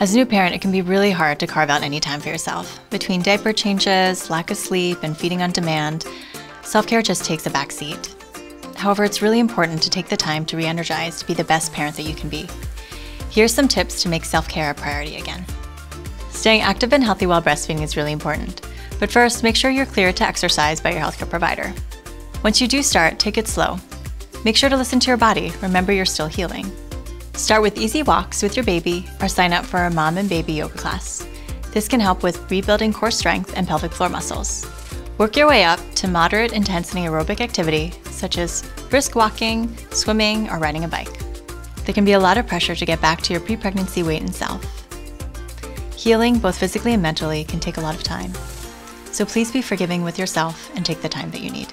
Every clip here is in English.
As a new parent, it can be really hard to carve out any time for yourself. Between diaper changes, lack of sleep, and feeding on demand, self care just takes a back seat. However, it's really important to take the time to re energize to be the best parent that you can be. Here's some tips to make self care a priority again. Staying active and healthy while breastfeeding is really important. But first, make sure you're cleared to exercise by your healthcare provider. Once you do start, take it slow. Make sure to listen to your body. Remember, you're still healing. Start with easy walks with your baby or sign up for a mom and baby yoga class. This can help with rebuilding core strength and pelvic floor muscles. Work your way up to moderate intensity aerobic activity, such as brisk walking, swimming, or riding a bike. There can be a lot of pressure to get back to your pre pregnancy weight and self. Healing, both physically and mentally, can take a lot of time. So please be forgiving with yourself and take the time that you need.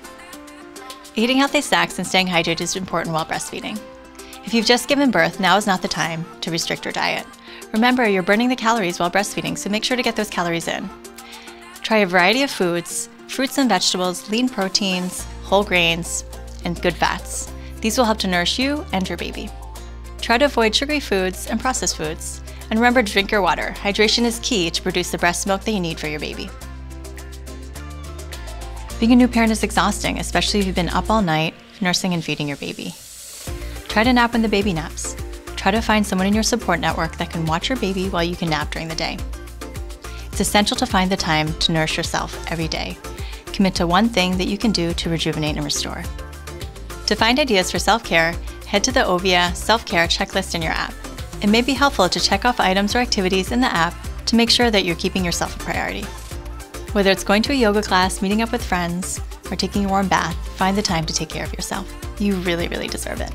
Eating healthy snacks and staying hydrated is important while breastfeeding. If you've just given birth, now is not the time to restrict your diet. Remember, you're burning the calories while breastfeeding, so make sure to get those calories in. Try a variety of foods fruits and vegetables, lean proteins, whole grains, and good fats. These will help to nourish you and your baby. Try to avoid sugary foods and processed foods. And remember to drink your water. Hydration is key to produce the breast milk that you need for your baby. Being a new parent is exhausting, especially if you've been up all night nursing and feeding your baby. Try to nap when the baby naps. Try to find someone in your support network that can watch your baby while you can nap during the day. It's essential to find the time to nourish yourself every day. Commit to one thing that you can do to rejuvenate and restore. To find ideas for self care, head to the Ovia self care checklist in your app. It may be helpful to check off items or activities in the app to make sure that you're keeping yourself a priority. Whether it's going to a yoga class, meeting up with friends, or taking a warm bath, find the time to take care of yourself. You really, really deserve it.